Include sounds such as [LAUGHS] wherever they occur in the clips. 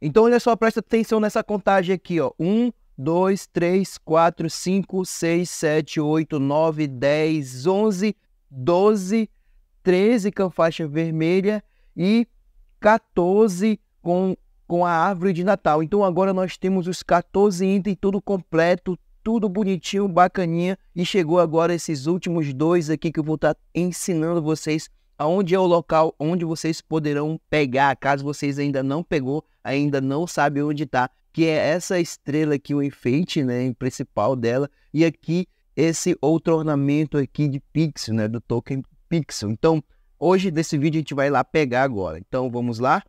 Então, olha só, presta atenção nessa contagem aqui, ó. 1, 2, 3, 4, 5, 6, 7, 8, 9, 10, 11, 12, 13 com faixa vermelha e 14 com, com a árvore de Natal. Então agora nós temos os 14 itens, tudo completo, tudo bonitinho, bacaninha. E chegou agora esses últimos dois aqui que eu vou estar tá ensinando vocês aonde é o local onde vocês poderão pegar, caso vocês ainda não pegou, ainda não sabe onde está, que é essa estrela aqui, o enfeite, né, principal dela, e aqui esse outro ornamento aqui de pixel, né, do token pixel. Então, hoje nesse vídeo a gente vai lá pegar agora. Então, vamos lá?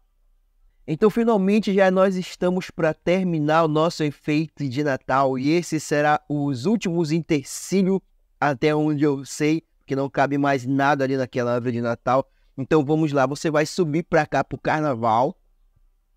Então, finalmente já nós estamos para terminar o nosso efeito de Natal e esse será os últimos intercílios até onde eu sei que não cabe mais nada ali naquela árvore de Natal. Então vamos lá, você vai subir para cá para o carnaval.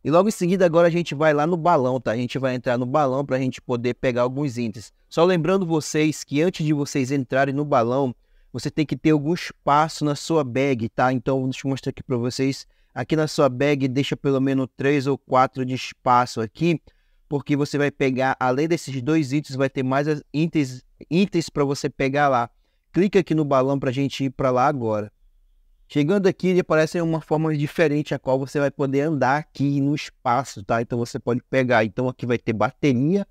E logo em seguida agora a gente vai lá no balão, tá? A gente vai entrar no balão para a gente poder pegar alguns itens. Só lembrando vocês que antes de vocês entrarem no balão, você tem que ter algum espaço na sua bag, tá? Então deixa eu mostrar aqui para vocês. Aqui na sua bag deixa pelo menos três ou quatro de espaço aqui, porque você vai pegar, além desses dois itens, vai ter mais itens, itens para você pegar lá clica aqui no balão para a gente ir para lá agora. Chegando aqui, ele aparece uma forma diferente a qual você vai poder andar aqui no espaço, tá? Então você pode pegar, então aqui vai ter bateria,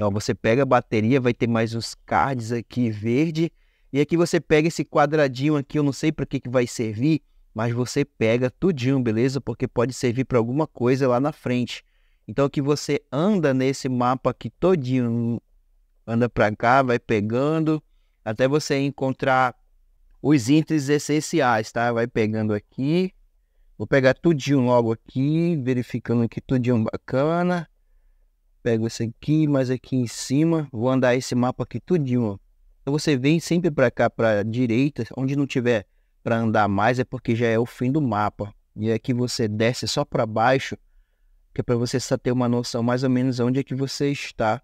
ó, você pega a bateria, vai ter mais uns cards aqui verde, e aqui você pega esse quadradinho aqui, eu não sei para que que vai servir, mas você pega tudinho, beleza? Porque pode servir para alguma coisa lá na frente. Então aqui você anda nesse mapa aqui todinho, anda para cá, vai pegando, até você encontrar os itens essenciais, tá? Vai pegando aqui, vou pegar tudinho logo aqui, verificando aqui tudinho bacana. Pego esse aqui, mais aqui em cima, vou andar esse mapa aqui tudinho. Então você vem sempre para cá, para direita, onde não tiver para andar mais é porque já é o fim do mapa. E aqui você desce só para baixo, que é para você só ter uma noção mais ou menos onde é que você está.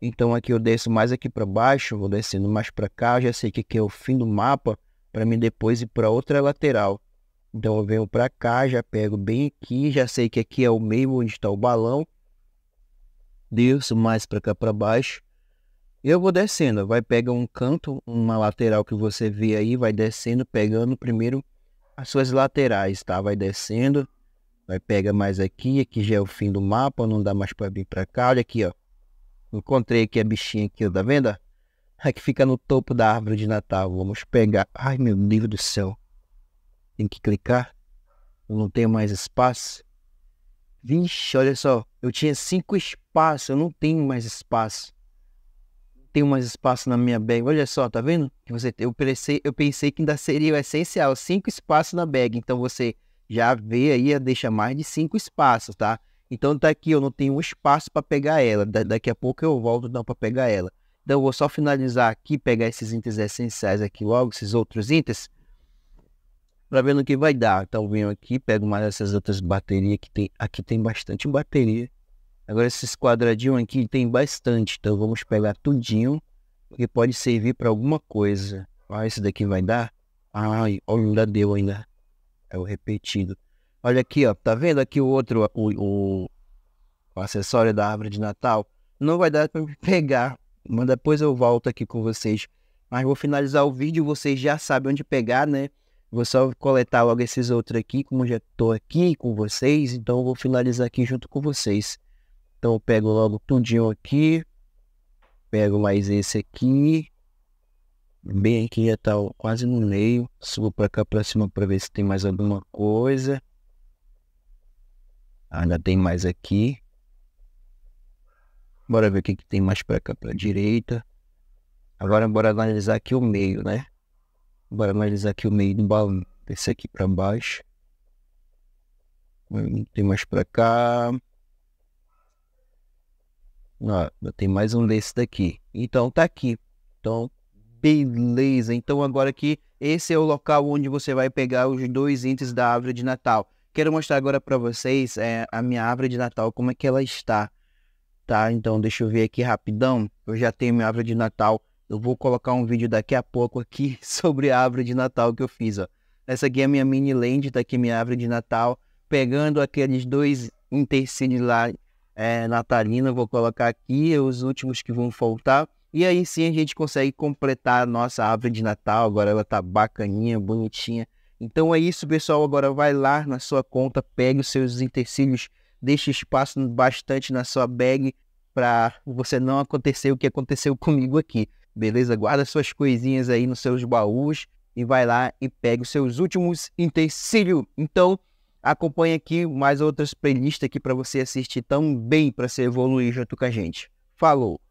Então aqui eu desço mais aqui para baixo, vou descendo mais para cá, já sei que aqui é o fim do mapa, para mim depois ir para outra lateral. Então eu venho para cá, já pego bem aqui, já sei que aqui é o meio onde está o balão. Desço mais para cá para baixo. Eu vou descendo, vai pegar um canto, uma lateral que você vê aí, vai descendo, pegando primeiro as suas laterais, tá? Vai descendo, vai pegar mais aqui, aqui já é o fim do mapa, não dá mais para vir para cá. Olha aqui, ó. Encontrei aqui a bichinha aqui, tá vendo? É que fica no topo da árvore de Natal. Vamos pegar. Ai, meu Deus do céu. Tem que clicar. Eu não tenho mais espaço. Vixe, olha só. Eu tinha cinco espaços. Eu não tenho mais espaço. Não tenho mais espaço na minha bag. Olha só, tá vendo? Você, eu, pensei, eu pensei que ainda seria o essencial. Cinco espaços na bag. Então você já vê aí, deixa mais de cinco espaços, tá? Então tá aqui, eu não tenho espaço para pegar ela. Da daqui a pouco eu volto não para pegar ela. Então eu vou só finalizar aqui, pegar esses itens essenciais aqui logo, esses outros itens, para ver no que vai dar. Então venho aqui, pego mais essas outras baterias que tem. Aqui tem bastante bateria. Agora esses quadradinhos aqui tem bastante, então vamos pegar tudinho, porque pode servir para alguma coisa. Ah, esse daqui vai dar? Ai, ainda deu ainda. É o repetido. Olha aqui, ó, tá vendo aqui o outro, o, o, o acessório da árvore de Natal? Não vai dar para [LAUGHS] pegar, mas depois eu volto aqui com vocês. Mas vou finalizar o vídeo, vocês já sabem onde pegar, né? Vou só coletar logo esses outros aqui, como já estou aqui com vocês, então vou finalizar aqui junto com vocês. Então eu pego logo tudinho aqui, pego mais esse aqui, bem aqui já tá quase no meio, subo para cá para cima para ver se tem mais alguma coisa. Ainda tem mais aqui. Bora ver o que, que tem mais para cá para direita. Agora bora analisar aqui o meio, né? Bora analisar aqui o meio do balão. Esse aqui para baixo. Tem mais para cá. Ó, tem mais um desse daqui. Então tá aqui. Então, beleza. Então agora aqui, esse é o local onde você vai pegar os dois itens da árvore de Natal. Quero mostrar agora para vocês é, a minha árvore de Natal, como é que ela está. Tá, então deixa eu ver aqui rapidão. Eu já tenho minha árvore de Natal. Eu vou colocar um vídeo daqui a pouco aqui [LAUGHS] sobre a árvore de Natal que eu fiz, ó. Essa aqui é a minha mini land, tá aqui minha árvore de Natal. Pegando aqueles dois intercine lá é, natalina, vou colocar aqui os últimos que vão faltar. E aí sim a gente consegue completar a nossa árvore de Natal. Agora ela tá bacaninha, bonitinha. Então é isso, pessoal. Agora vai lá na sua conta, pegue os seus utensílios, deixe espaço bastante na sua bag para você não acontecer o que aconteceu [LAUGHS] comigo aqui. Beleza? Guarda suas coisinhas aí nos seus baús e vai lá e pegue os seus últimos utensílios. Então, acompanhe aqui mais outras playlists aqui para você assistir também para se evoluir junto com a gente. Falou!